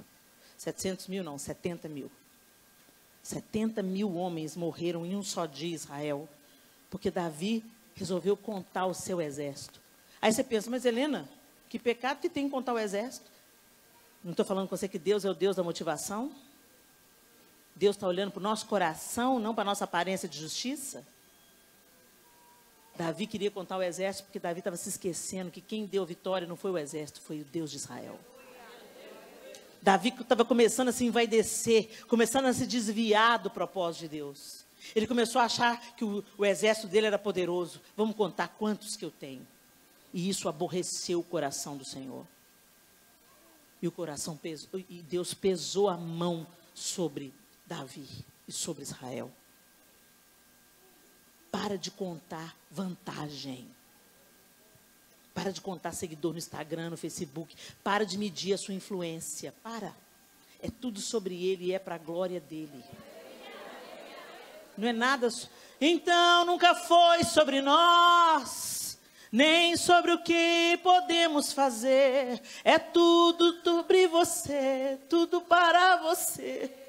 700 mil, não, 70 mil. 70 mil homens morreram em um só dia Israel. Porque Davi resolveu contar o seu exército. Aí você pensa, mas Helena, que pecado que tem em contar o exército? Não estou falando com você que Deus é o Deus da motivação? Deus está olhando para o nosso coração, não para a nossa aparência de justiça? Davi queria contar o exército porque Davi estava se esquecendo que quem deu vitória não foi o exército, foi o Deus de Israel. Davi estava começando a se envaidecer, começando a se desviar do propósito de Deus. Ele começou a achar que o, o exército dele era poderoso. Vamos contar quantos que eu tenho. E isso aborreceu o coração do Senhor. E o coração pesou, e Deus pesou a mão sobre Davi e sobre Israel. Para de contar vantagem. Para de contar seguidor no Instagram, no Facebook. Para de medir a sua influência. Para. É tudo sobre ele e é para a glória dele. Não é nada. Então nunca foi sobre nós, nem sobre o que podemos fazer. É tudo sobre você, tudo para você.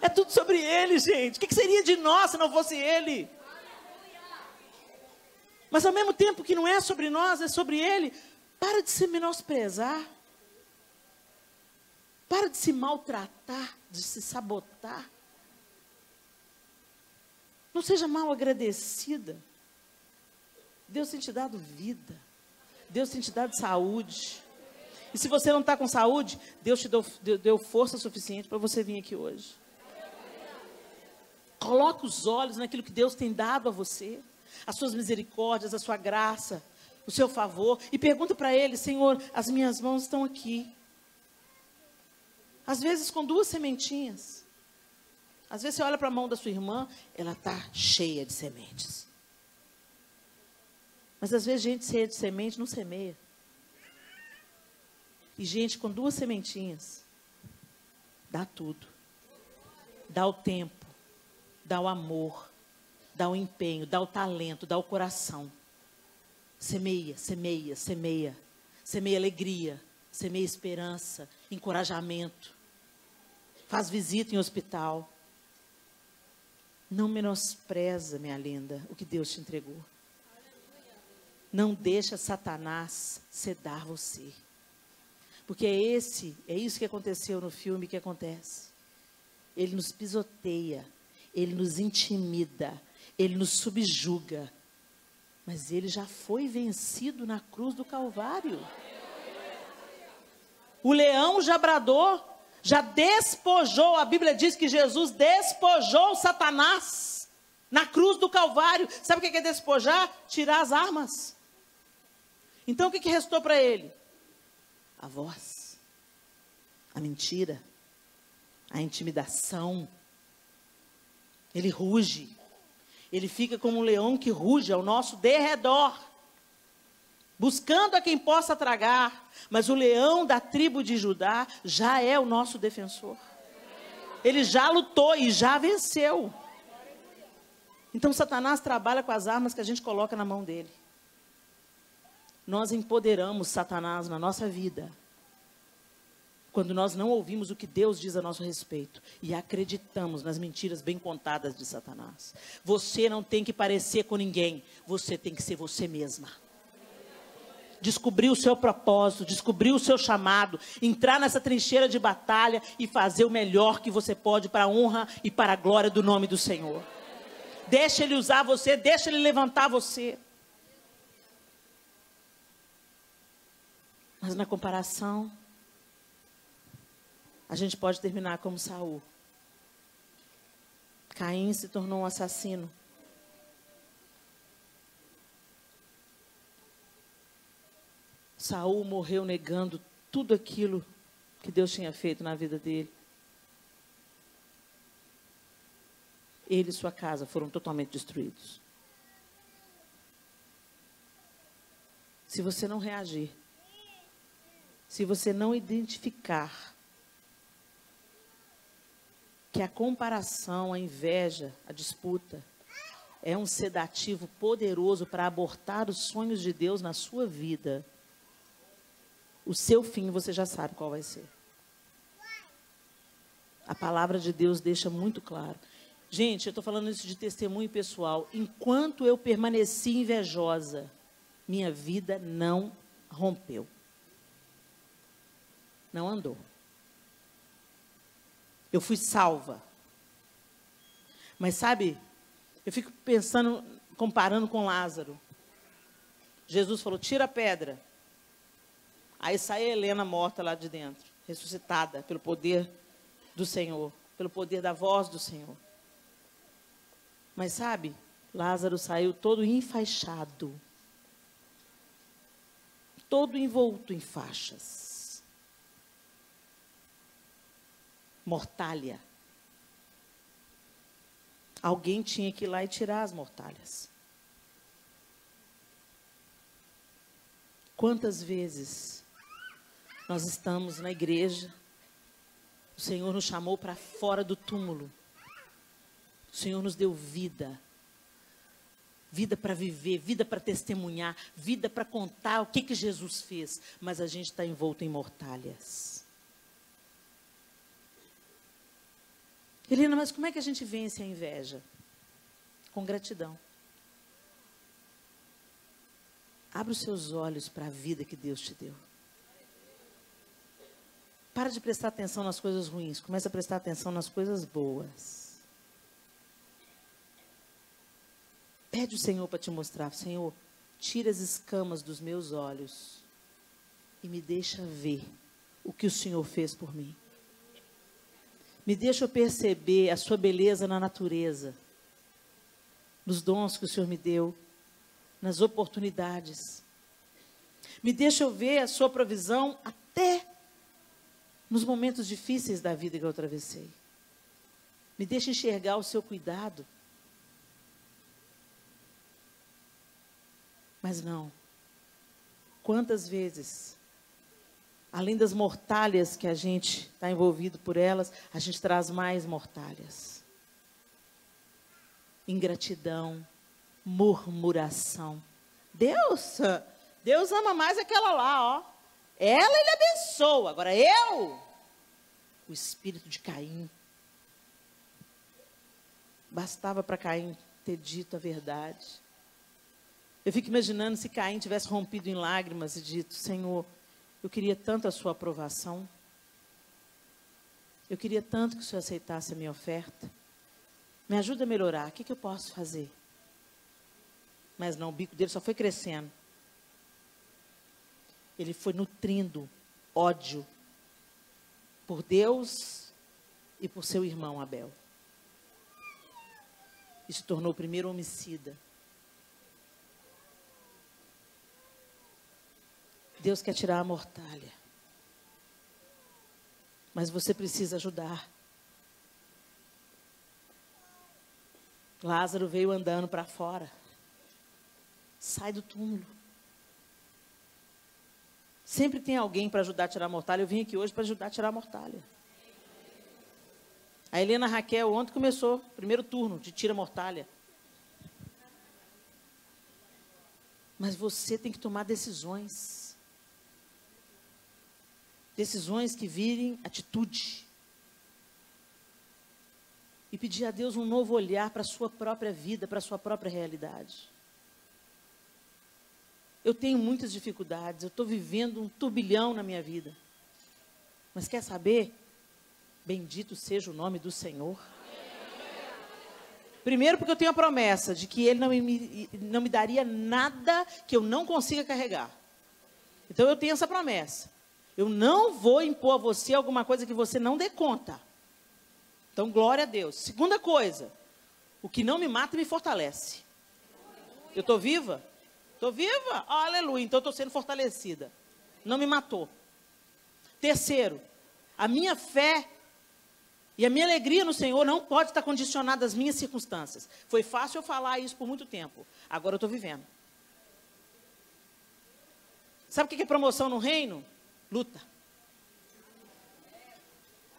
É tudo sobre Ele, gente. O que seria de nós se não fosse Ele? Mas ao mesmo tempo que não é sobre nós, é sobre Ele. Para de se menosprezar. Para de se maltratar, de se sabotar. Não seja mal agradecida. Deus tem te dado vida. Deus tem te dado saúde. E se você não está com saúde, Deus te deu, deu, deu força suficiente para você vir aqui hoje. Coloque os olhos naquilo que Deus tem dado a você, as suas misericórdias, a sua graça, o seu favor, e pergunta para Ele: Senhor, as minhas mãos estão aqui. Às vezes com duas sementinhas. Às vezes você olha para a mão da sua irmã, ela está cheia de sementes. Mas às vezes gente cheia de semente não semeia. E gente com duas sementinhas dá tudo. Dá o tempo, dá o amor, dá o empenho, dá o talento, dá o coração. Semeia, semeia, semeia. Semeia alegria, semeia esperança, encorajamento. Faz visita em hospital. Não menospreza, minha linda, o que Deus te entregou. Não deixa Satanás sedar você. Porque é esse, é isso que aconteceu no filme que acontece. Ele nos pisoteia, ele nos intimida, ele nos subjuga. Mas ele já foi vencido na cruz do Calvário. O leão já bradou, já despojou, a Bíblia diz que Jesus despojou Satanás na cruz do Calvário. Sabe o que é despojar? Tirar as armas. Então o que restou para ele? A voz, a mentira, a intimidação. Ele ruge, ele fica como um leão que ruge ao nosso derredor, buscando a quem possa tragar. Mas o leão da tribo de Judá já é o nosso defensor. Ele já lutou e já venceu. Então Satanás trabalha com as armas que a gente coloca na mão dele. Nós empoderamos Satanás na nossa vida quando nós não ouvimos o que Deus diz a nosso respeito e acreditamos nas mentiras bem contadas de Satanás. Você não tem que parecer com ninguém, você tem que ser você mesma. Descobrir o seu propósito, descobrir o seu chamado, entrar nessa trincheira de batalha e fazer o melhor que você pode para a honra e para a glória do nome do Senhor. Deixa Ele usar você, deixa Ele levantar você. Mas na comparação, a gente pode terminar como Saul. Caim se tornou um assassino. Saul morreu negando tudo aquilo que Deus tinha feito na vida dele. Ele e sua casa foram totalmente destruídos. Se você não reagir, se você não identificar que a comparação, a inveja, a disputa é um sedativo poderoso para abortar os sonhos de Deus na sua vida. O seu fim você já sabe qual vai ser. A palavra de Deus deixa muito claro. Gente, eu estou falando isso de testemunho pessoal. Enquanto eu permaneci invejosa, minha vida não rompeu. Não andou. Eu fui salva. Mas sabe, eu fico pensando, comparando com Lázaro. Jesus falou: tira a pedra. Aí sai a Helena morta lá de dentro, ressuscitada pelo poder do Senhor, pelo poder da voz do Senhor. Mas sabe, Lázaro saiu todo enfaixado, todo envolto em faixas. Mortalha. Alguém tinha que ir lá e tirar as mortalhas. Quantas vezes nós estamos na igreja, o Senhor nos chamou para fora do túmulo, o Senhor nos deu vida, vida para viver, vida para testemunhar, vida para contar o que, que Jesus fez, mas a gente está envolto em mortalhas. Helena, mas como é que a gente vence a inveja? Com gratidão. Abra os seus olhos para a vida que Deus te deu. Para de prestar atenção nas coisas ruins, comece a prestar atenção nas coisas boas. Pede o Senhor para te mostrar, Senhor, tira as escamas dos meus olhos e me deixa ver o que o Senhor fez por mim. Me deixa eu perceber a sua beleza na natureza, nos dons que o Senhor me deu, nas oportunidades. Me deixa eu ver a sua provisão até nos momentos difíceis da vida que eu atravessei. Me deixa enxergar o seu cuidado. Mas não. Quantas vezes, além das mortalhas que a gente está envolvido por elas, a gente traz mais mortalhas? Ingratidão, murmuração. Deus, Deus ama mais aquela lá, ó. Ela ele abençoa. Agora eu, o espírito de Caim. Bastava para Caim ter dito a verdade. Eu fico imaginando se Caim tivesse rompido em lágrimas e dito: Senhor, eu queria tanto a sua aprovação. Eu queria tanto que o Senhor aceitasse a minha oferta. Me ajuda a melhorar. O que, que eu posso fazer? Mas não, o bico dele só foi crescendo. Ele foi nutrindo ódio por Deus e por seu irmão Abel. E se tornou o primeiro homicida. Deus quer tirar a mortalha. Mas você precisa ajudar. Lázaro veio andando para fora. Sai do túmulo. Sempre tem alguém para ajudar a tirar a mortalha. Eu vim aqui hoje para ajudar a tirar a mortalha. A Helena Raquel ontem começou, primeiro turno de tira mortalha. Mas você tem que tomar decisões. Decisões que virem atitude. E pedir a Deus um novo olhar para a sua própria vida, para a sua própria realidade. Eu tenho muitas dificuldades, eu estou vivendo um turbilhão na minha vida. Mas quer saber? Bendito seja o nome do Senhor. Primeiro, porque eu tenho a promessa de que Ele não me, não me daria nada que eu não consiga carregar. Então eu tenho essa promessa. Eu não vou impor a você alguma coisa que você não dê conta. Então, glória a Deus. Segunda coisa, o que não me mata me fortalece. Eu estou viva? Estou viva? Oh, aleluia. Então estou sendo fortalecida. Não me matou. Terceiro, a minha fé e a minha alegria no Senhor não pode estar condicionada às minhas circunstâncias. Foi fácil eu falar isso por muito tempo. Agora eu estou vivendo. Sabe o que é promoção no reino? Luta.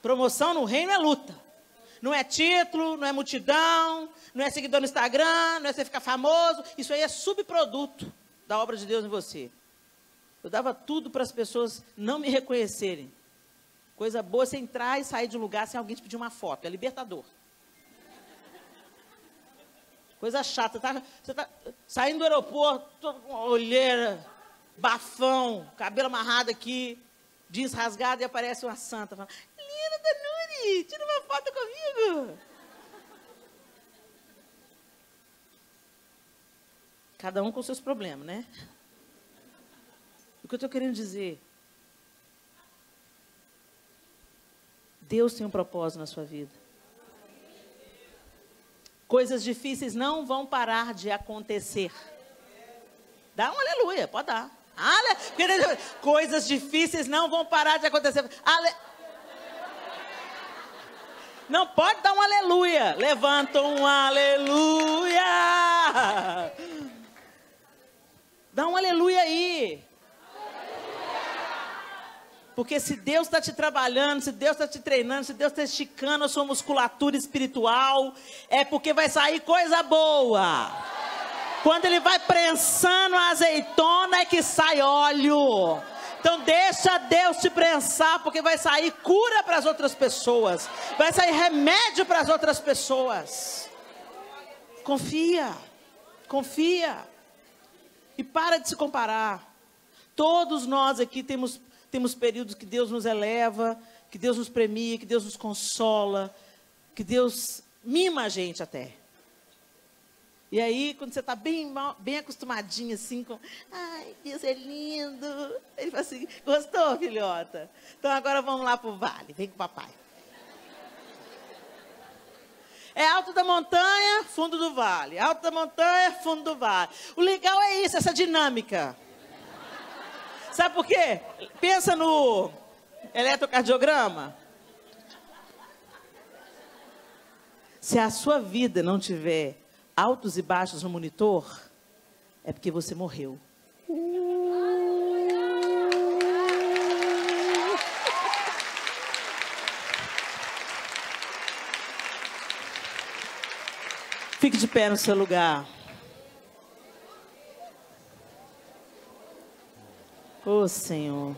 Promoção no reino é luta. Não é título, não é multidão, não é seguidor no Instagram, não é você ficar famoso. Isso aí é subproduto da obra de Deus em você. Eu dava tudo para as pessoas não me reconhecerem. Coisa boa você entrar e sair de um lugar sem alguém te pedir uma foto. É libertador. Coisa chata. Tá, você está saindo do aeroporto, todo com olheira, bafão, cabelo amarrado aqui, jeans rasgado e aparece uma santa. Fala, Linda Danuri, tira uma foto comigo. Cada um com seus problemas, né? O que eu estou querendo dizer? Deus tem um propósito na sua vida. Coisas difíceis não vão parar de acontecer. Dá um aleluia, pode dar. Ale... Coisas difíceis não vão parar de acontecer. Ale... Não pode dar um aleluia. Levanta um aleluia. Dá um aleluia aí. Porque se Deus está te trabalhando, se Deus está te treinando, se Deus está esticando a sua musculatura espiritual, é porque vai sair coisa boa. Quando ele vai prensando a azeitona, é que sai óleo. Então deixa Deus te prensar, porque vai sair cura para as outras pessoas, vai sair remédio para as outras pessoas. Confia, confia. E para de se comparar. Todos nós aqui temos, temos períodos que Deus nos eleva, que Deus nos premia, que Deus nos consola, que Deus mima a gente até. E aí, quando você está bem, bem acostumadinho assim com. Ai, Deus é lindo. Ele fala assim: gostou, filhota? Então agora vamos lá para o vale. Vem com o papai. É alto da montanha, fundo do vale. Alto da montanha, fundo do vale. O legal é isso, essa dinâmica. Sabe por quê? Pensa no eletrocardiograma. Se a sua vida não tiver altos e baixos no monitor, é porque você morreu. Fique de pé no seu lugar. Oh, Senhor.